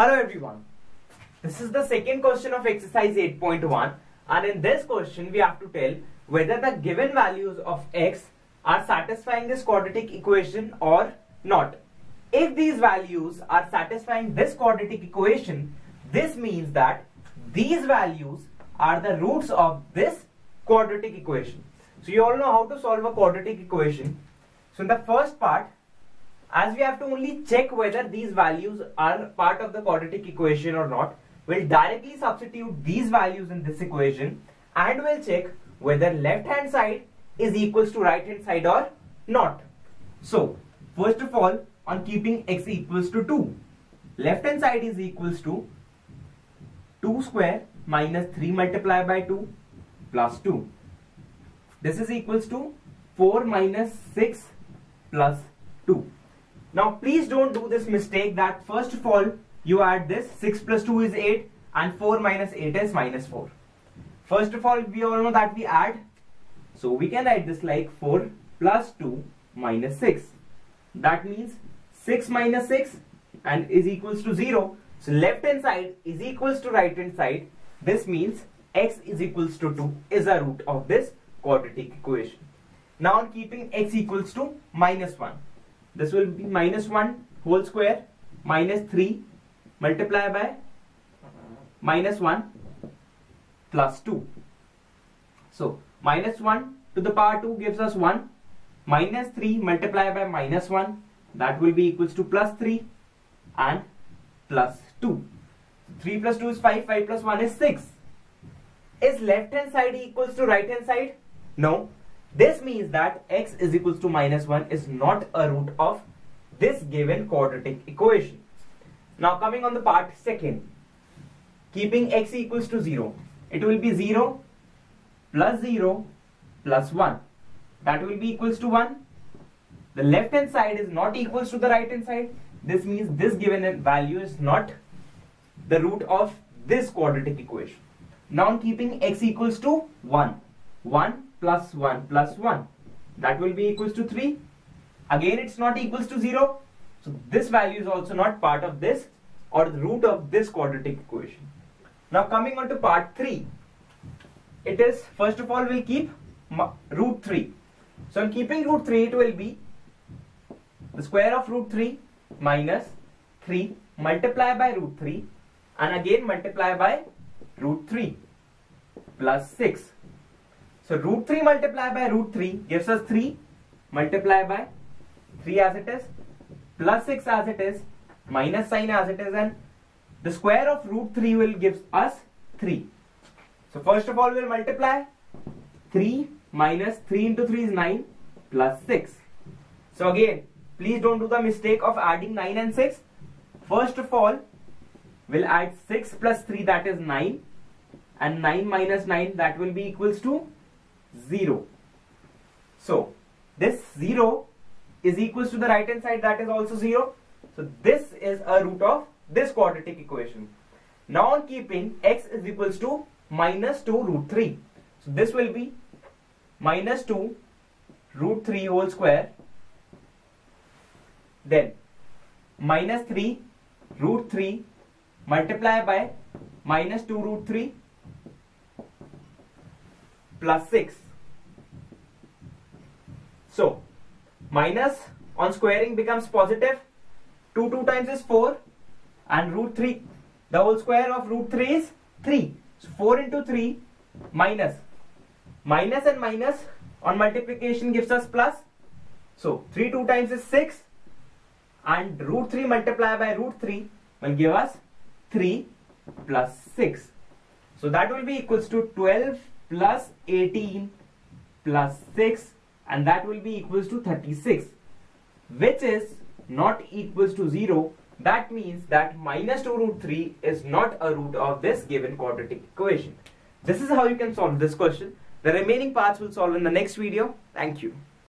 Hello everyone. This is the second question of exercise 8.1 and in this question we have to tell whether the given values of x are satisfying this quadratic equation or not. If these values are satisfying this quadratic equation, this means that these values are the roots of this quadratic equation. So you all know how to solve a quadratic equation. So in the first part, as we have to only check whether these values are part of the quadratic equation or not, we'll directly substitute these values in this equation and we'll check whether left hand side is equals to right hand side or not. So, first of all, on keeping x equals to 2, left hand side is equals to 2 square minus 3 multiplied by 2 plus 2. This is equals to 4 minus 6 plus 2. Now please don't do this mistake that first of all you add this 6 plus 2 is 8 and 4 minus 8 is minus 4. First of all we all know that we add so we can write this like 4 plus 2 minus 6. That means 6 minus 6 and is equals to 0. So left hand side is equals to right hand side. This means x is equals to 2 is a root of this quadratic equation. Now keeping x equals to minus 1 this will be minus 1 whole square minus 3 multiply by minus 1 plus 2. So minus 1 to the power 2 gives us 1 minus 3 multiply by minus 1 that will be equals to plus 3 and plus 2. 3 plus 2 is 5, 5 plus 1 is 6. Is left hand side equals to right hand side? No, this means that x is equals to minus 1 is not a root of this given quadratic equation. Now coming on the part second, keeping x equals to 0, it will be 0 plus 0 plus 1. That will be equals to 1. The left hand side is not equals to the right hand side. This means this given value is not the root of this quadratic equation. Now keeping x equals to 1. 1 plus 1 plus 1 that will be equals to 3 again it's not equals to 0 so this value is also not part of this or the root of this quadratic equation. Now coming on to part 3 it is first of all we'll keep root 3 so in keeping root 3 it will be the square of root 3 minus 3 multiply by root 3 and again multiply by root 3 plus 6 so root 3 multiplied by root 3 gives us 3 multiplied by 3 as it is plus 6 as it is minus sign as it is and the square of root 3 will give us 3. So first of all we'll multiply 3 minus 3 into 3 is 9 plus 6. So again please don't do the mistake of adding 9 and 6. First of all we'll add 6 plus 3 that is 9 and 9 minus 9 that will be equals to 0. So this 0 is equals to the right hand side that is also 0. So this is a root of this quadratic equation. Now on keeping x is equals to minus 2 root 3. So this will be minus 2 root 3 whole square then minus 3 root 3 multiply by minus 2 root 3 plus 6. So, minus on squaring becomes positive. 2 2 times is 4 and root 3. The whole square of root 3 is 3. So, 4 into 3 minus. Minus and minus on multiplication gives us plus. So, 3 2 times is 6 and root 3 multiplied by root 3 will give us 3 plus 6. So that will be equals to 12 plus 18 plus 6 and that will be equals to 36 which is not equals to 0 that means that minus 2 root 3 is not a root of this given quadratic equation. This is how you can solve this question. The remaining parts will solve in the next video. Thank you.